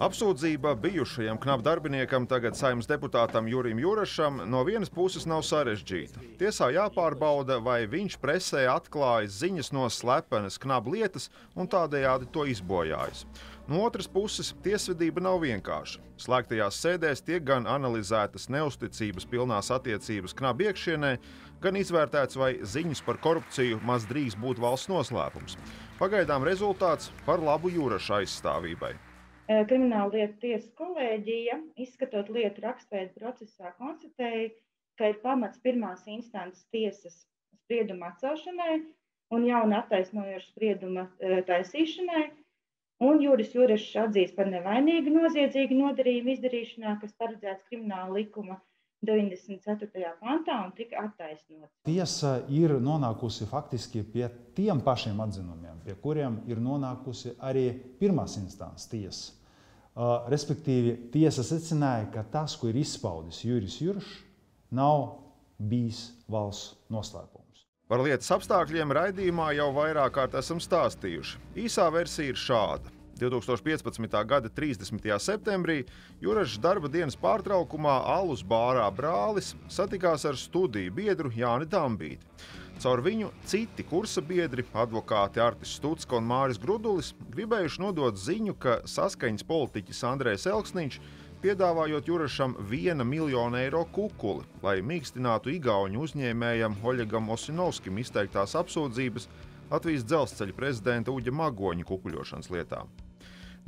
Apsūdzība bijušajam knapu darbiniekam, tagad saimnes deputātam Jurim Jurašam, no vienas puses nav sarežģīta. Tiesā jāpārbauda, vai viņš presē atklājis ziņas no slepenas knapu lietas un tādējādi to izbojājis. No otras puses, tiesvedība nav vienkārša. Slēgtajās sēdēs tiek gan analizētas neusticības pilnās attiecības knapu iekšienē, gan izvērtēts, vai ziņas par korupciju maz drīz būtu valsts noslēpums. Pagaidām rezultāts par labu Juraša aizstāvībai. Krimināla lietu tiesas kolēģija, izskatot lietu rakstveida procesā, konstatēja, ka ir pamats pirmās instances tiesas sprieduma atcelšanai un jauna attaisnojoša sprieduma taisīšanai, un Juris Jurešs atzīst par nevainīgu noziedzīgu nodarījumu izdarīšanā, kas paredzēts krimināla likuma 94. pantā un tika attaisnots. Tiesa ir nonākusi faktiski pie tiem pašiem atzinumiem, pie kuriem ir nonākusi arī pirmās instances tiesa. Respektīvi, tiesa secināja, ka tas, ko ir izpaudis Juris Juršs, nav bijis valsts noslēpums. Par lietas apstākļiem raidījumā jau vairāk kārt esam stāstījuši. Īsā versija ir šāda. 2015. gada 30. septembrī Jurašs darba dienas pārtraukumā Alus bārā brālis satikās ar studiju biedru Jāni Dambīti. Caur viņu citi kursa biedri, advokāti Artis Stutska un Māris Grudulis, gribējuši nodot ziņu, ka saskaņas politiķis Andrēs Elksniņš piedāvājot Jurašam viena miljonu eiro kukuli, lai mīkstinātu Igauņu uzņēmējam Oļegam Osinovskim izteiktās apsūdzības Latvijas dzelzceļa prezidenta Uģa Magoņa kukuļošanas lietā.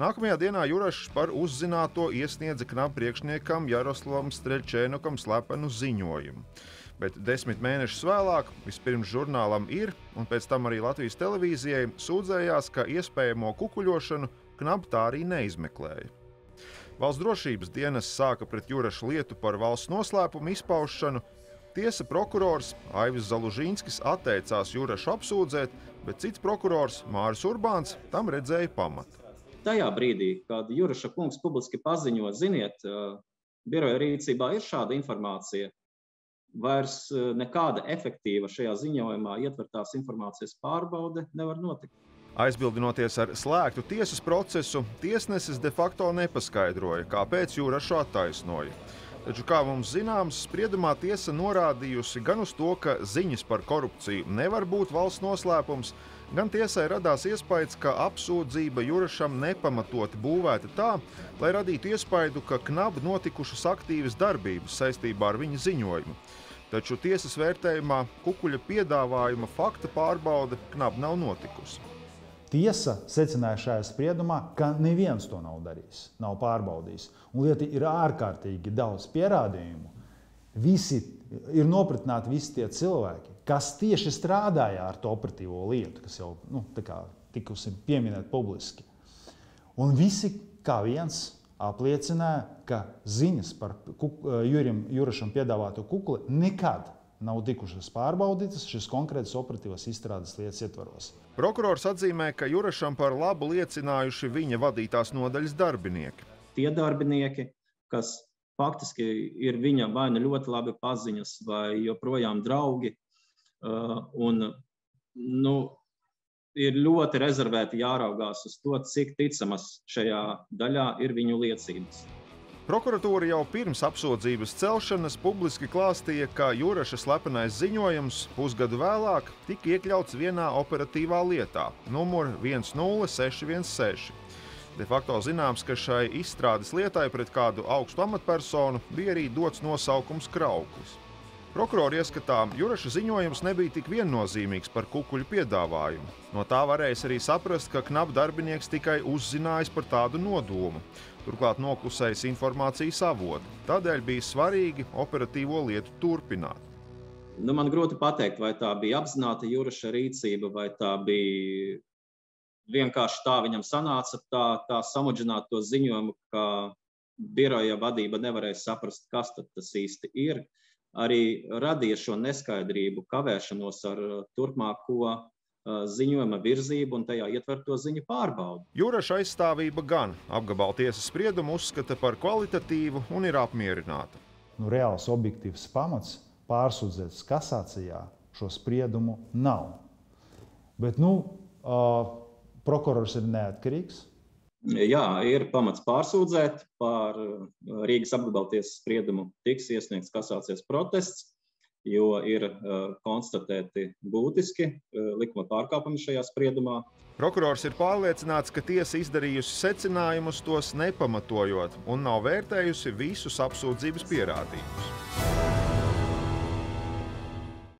Nākamajā dienā Jurašs par uzzināto iesniedza knapu priekšniekam Jaroslavam Streļčēnokam slepenu ziņojumu. Bet desmit mēnešus vēlāk, vispirms žurnālam ir, un pēc tam arī Latvijas televīzijai sūdzējās, ka iespējamo kukuļošanu knapi tā arī neizmeklēja. Valsts drošības dienas sāka pret Jurašu lietu par valsts noslēpumu izpaušanu. Tiesa prokurors Aivis Zalužīnskis atteicās Jurašu apsūdzēt, bet cits prokurors Māris Urbāns tam redzēja pamatu. Tajā brīdī, kad Juraša kungs publiski paziņo, ziniet, biroja rīcībā ir šāda informācija, vairs nekāda efektīva šajā ziņojumā ietvertās informācijas pārbaude nevar notikt. Aizbildinoties ar slēgtu tiesas procesu, tiesnesis de facto nepaskaidroja, kāpēc Jūrašu attaisnoja. Taču, kā mums zināms, spriedumā tiesa norādījusi gan uz to, ka ziņas par korupciju nevar būt valsts noslēpums, gan tiesai radās iespējas, ka apsūdzība Jurašam nepamatoti būvēta tā, lai radītu iespaidu, ka knabi notikušas aktīvas darbības saistībā ar viņa ziņojumu. Taču tiesas vērtējumā kukuļa piedāvājuma fakta pārbaude knapi nav notikusi. Tiesa secināja šajā spriedumā, ka neviens to nav darījis, nav pārbaudījis. Un lieta ir ārkārtīgi daudz pierādījumu. Visi ir nopratināti visi tie cilvēki, kas tieši strādāja ar to operatīvo lietu, kas jau nu, tikusi pieminēta publiski. Un visi kā viens apliecināja, ka ziņas par Jurim Jurašam piedāvāto kukli nekad nav tikušas pārbaudītas šīs konkrētas operatīvas izstrādes lietas ietvaros. Prokurors atzīmē, ka Jurašam par labu liecinājuši viņa vadītās nodaļas darbinieki. Tie darbinieki, kas faktiski ir viņam vai nu ļoti labi paziņas, vai joprojām draugi, un nu, ir ļoti rezervēti jāraugās uz to, cik ticamas šajā daļā ir viņu liecības. Prokuratūra jau pirms apsūdzības celšanas publiski klāstīja, ka Juraša slepenais ziņojums pusgadu vēlāk tika iekļauts vienā operatīvā lietā, numur 10616. De facto zināms, ka šai izstrādes lietai pret kādu augstu amatpersonu bija arī dots nosaukums Krauklis. Prokurora ieskatā Juraša ziņojums nebija tik viennozīmīgs par kukuļu piedāvājumu. No tā varēs arī saprast, ka knapu darbinieks tikai uzzinājis par tādu nodomu, turklāt noklusējis informācijas avotu. Tādēļ bija svarīgi operatīvo lietu turpināt. Nu, man grūti pateikt, vai tā bija apzināta Juraša rīcība, vai tā bija vienkārši tā viņam sanāca, tā, tā samudžināt to ziņojumu, ka biroja vadība nevarēja saprast, kas tas īsti ir arī radīja šo neskaidrību, kavēšanos ar uh, turpmāko uh, ziņojuma virzību un tajā ietverto ziņu pārbaudi. Jūraša aizstāvība gan apgabala tiesas spriedumu uzskata par kvalitatīvu un ir apmierināta. Nu, reāls objektīvs pamats pārsūdzēts kasācijā šo spriedumu nav. Bet nu, uh, prokurors ir neatkarīgs. Jā, ir pamats pārsūdzēt par Rīgas apgabaltiesas spriedumu, tiks iesniegts kasācijas protests, jo ir konstatēti būtiski likuma pārkāpumi šajā spriedumā. Prokurors ir pārliecināts, ka tiesa izdarījusi secinājumus tos nepamatojot un nav vērtējusi visus apsūdzības pierādījumus.